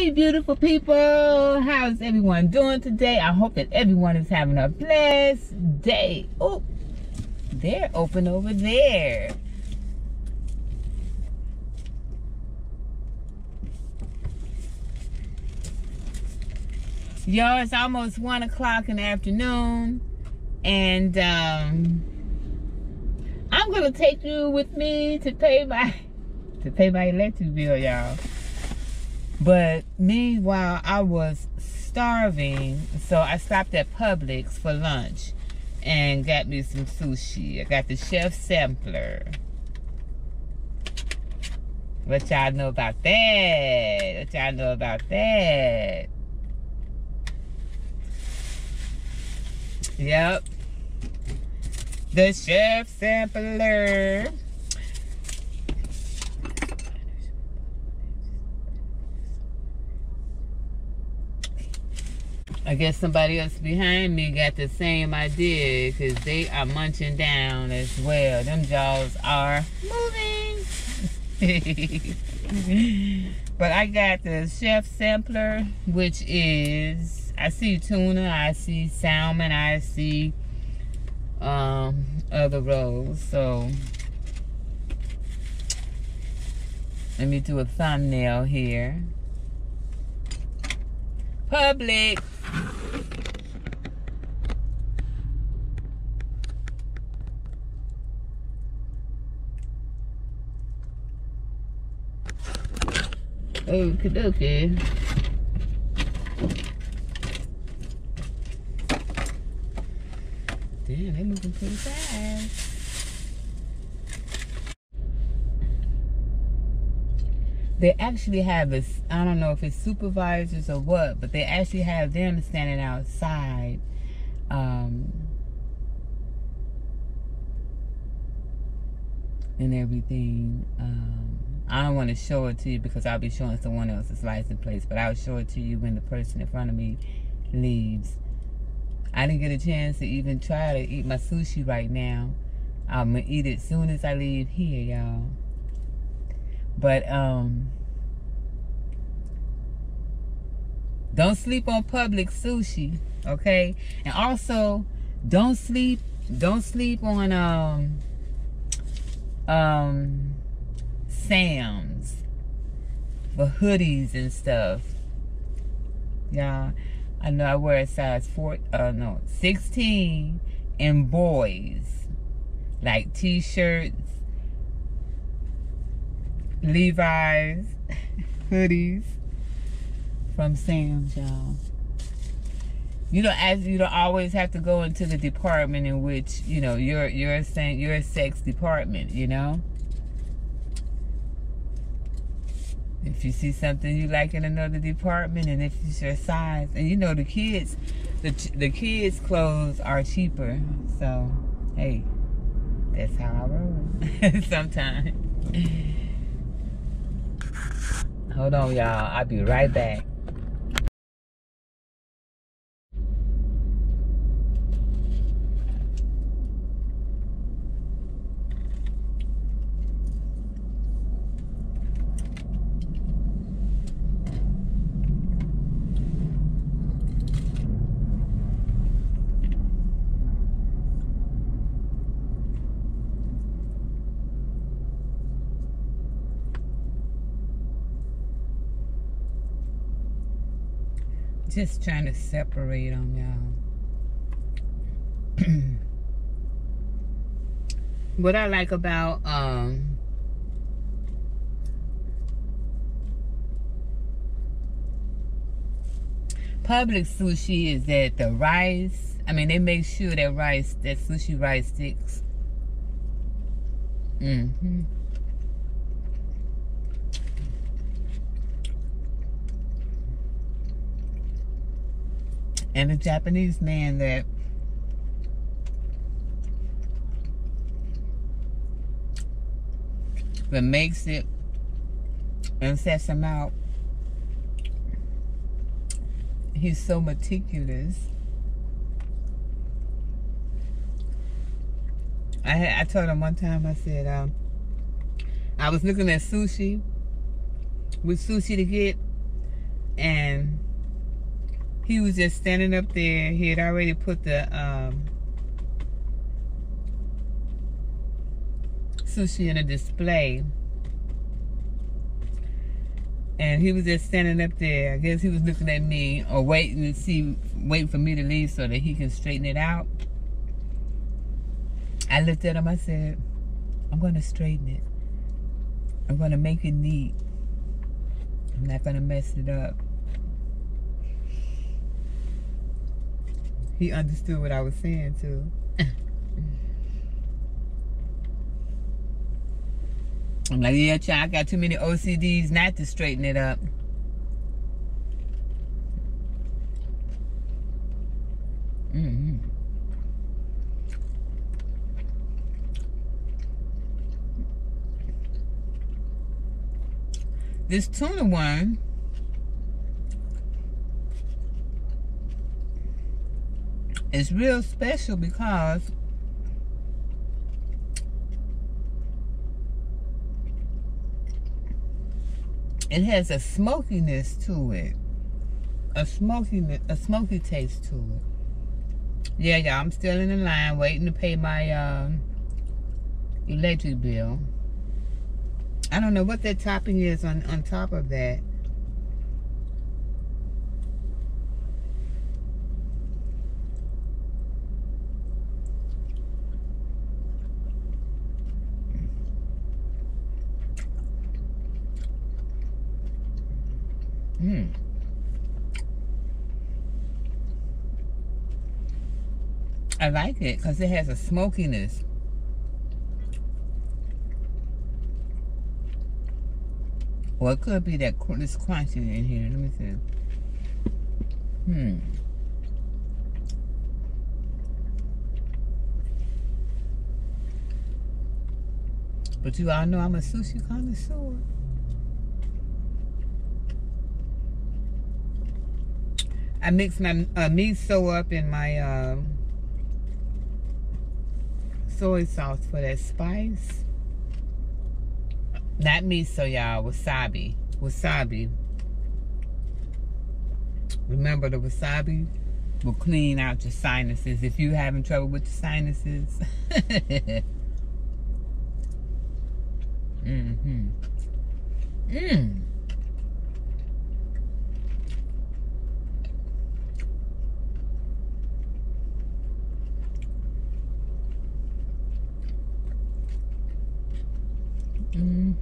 Hey, beautiful people. How's everyone doing today? I hope that everyone is having a blessed day. Oh, they're open over there. Y'all, it's almost one o'clock in the afternoon, and um, I'm gonna take you with me to pay my to pay my electric bill, y'all. But meanwhile, I was starving, so I stopped at Publix for lunch and got me some sushi. I got the chef sampler. What y'all know about that? What y'all know about that? Yep. The chef sampler. I guess somebody else behind me got the same idea because they are munching down as well. Them jaws are moving. but I got the chef sampler, which is, I see tuna, I see salmon, I see um, other rolls. So let me do a thumbnail here. Publix. Okay, okay. Damn, they moving pretty fast. They actually have this, I don't know if it's supervisors or what, but they actually have them standing outside. Um, and everything. Um, I don't want to show it to you because I'll be showing someone else's license plate, but I'll show it to you when the person in front of me leaves. I didn't get a chance to even try to eat my sushi right now. I'm gonna eat it soon as I leave here, y'all. But um don't sleep on Publix sushi, okay? And also don't sleep don't sleep on um um Sam's for hoodies and stuff. Yeah, I know I wear a size four, uh, no, 16 in boys, like t-shirts, Levi's, hoodies from Sam's, y'all. You know, as you don't always have to go into the department in which you know your your your sex department. You know. If you see something you like in another department, and if it's your size, and you know the kids, the the kids' clothes are cheaper. So, hey, that's how I roll. Sometimes. Hold on, y'all. I'll be right back. Just trying to separate them, y'all. what I like about um, Publix sushi is that the rice, I mean, they make sure that rice, that sushi rice sticks. Mm-hmm. And a Japanese man that that makes it and sets him out. He's so meticulous. I had, I told him one time, I said, um, I was looking at sushi, with sushi to get, and he was just standing up there. He had already put the um, sushi in a display. And he was just standing up there. I guess he was looking at me or waiting to see, waiting for me to leave so that he can straighten it out. I looked at him, I said, I'm going to straighten it. I'm going to make it neat. I'm not going to mess it up. He understood what I was saying too. I'm like, yeah, child, I got too many OCDs not to straighten it up. Mm-hmm. This tuna one is real special because it has a smokiness to it. A smoky, a smoky taste to it. Yeah, y'all, I'm still in the line waiting to pay my uh, electric bill. I don't know what that topping is on, on top of that. Hmm. I like it because it has a smokiness. Well, it could be that this crunchy in here. Let me see. Hmm. But you all know I'm a sushi connoisseur. I mix my uh, miso up in my uh, soy sauce for that spice. Not miso, y'all. Wasabi. Wasabi. Remember the wasabi will clean out your sinuses if you having trouble with the sinuses. mm-hmm. Mmm.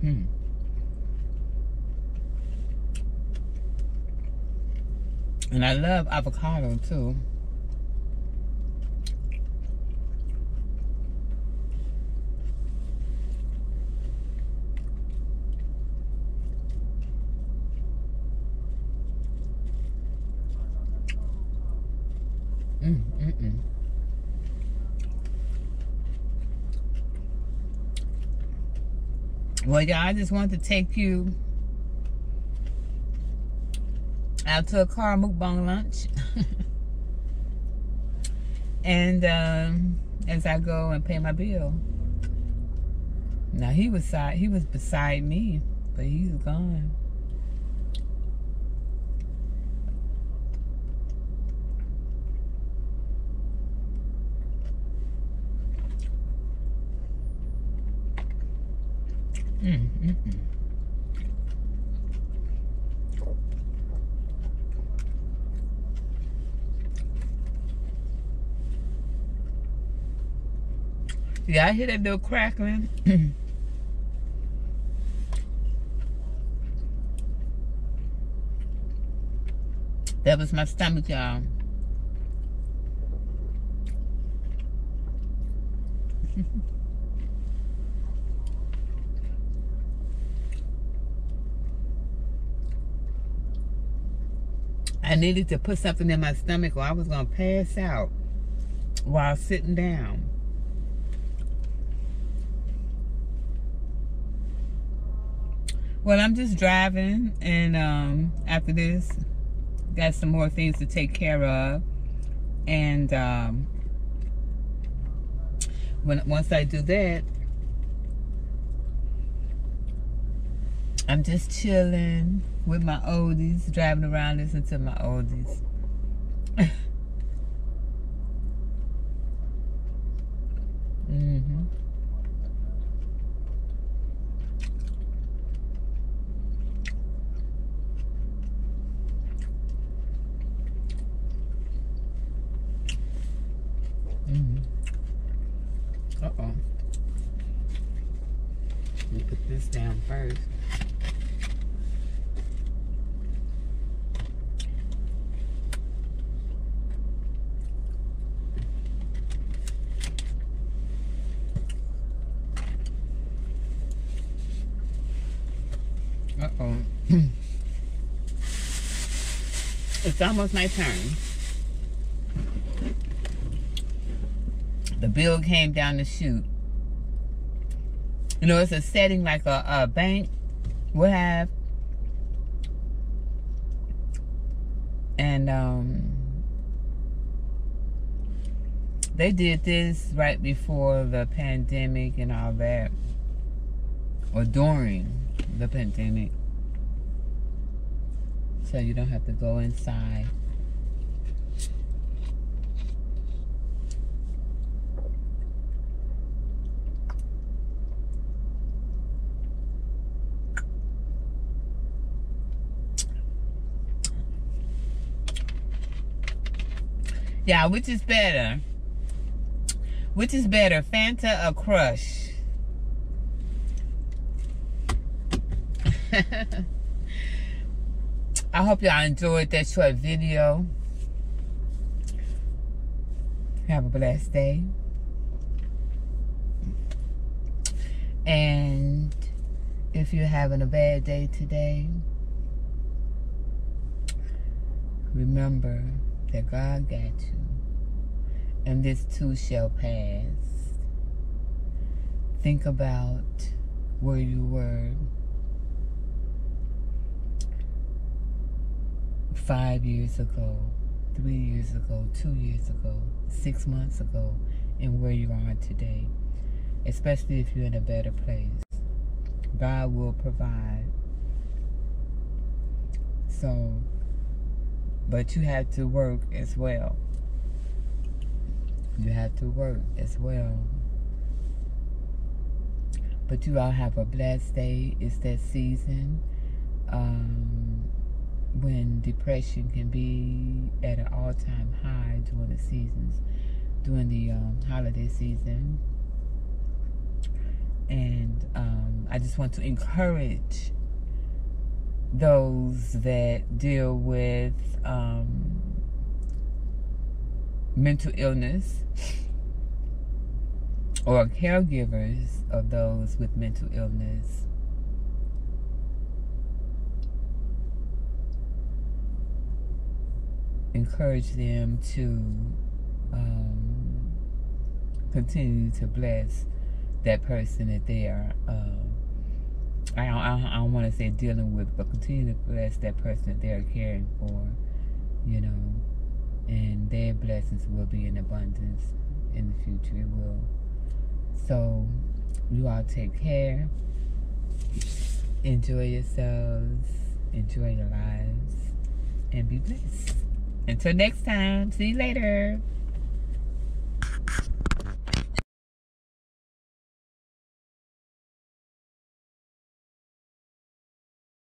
Mm-hmm. And I love avocado too. Mm, mm, mm. Well, y'all, I just want to take you out to a car mukbang lunch. and um, as I go and pay my bill. Now he was side, he was beside me, but he's gone. Yeah, I hear that little crackling. that was my stomach, y'all. I needed to put something in my stomach or I was going to pass out while sitting down. Well, I'm just driving and um, after this, got some more things to take care of. And um, when once I do that, I'm just chilling with my oldies, driving around listening to my oldies. mm-hmm. Mm-hmm. Uh-oh. Let me put this down first. Uh-oh. It's almost my turn. The bill came down the chute. You know, it's a setting like a, a bank would have. And um, they did this right before the pandemic and all that. Or during the pandemic. So you don't have to go inside. Yeah, which is better? Which is better, Fanta or Crush? I hope y'all enjoyed that short video. Have a blessed day. And if you're having a bad day today, remember that God got you. And this too shall pass. Think about where you were five years ago, three years ago, two years ago, six months ago, and where you are today. Especially if you're in a better place. God will provide. So, but you have to work as well. You have to work as well. But you all have a blessed day. It's that season. Um, when depression can be at an all-time high during the seasons, during the um, holiday season. And um, I just want to encourage those that deal with um, mental illness or caregivers of those with mental illness encourage them to um, continue to bless that person that they are. Um, I don't, I don't want to say dealing with, but continue to bless that person that they are caring for. You know, and their blessings will be in abundance in the future. It will. So, you all take care. Enjoy yourselves. Enjoy your lives. And be blessed. Until next time, see you later.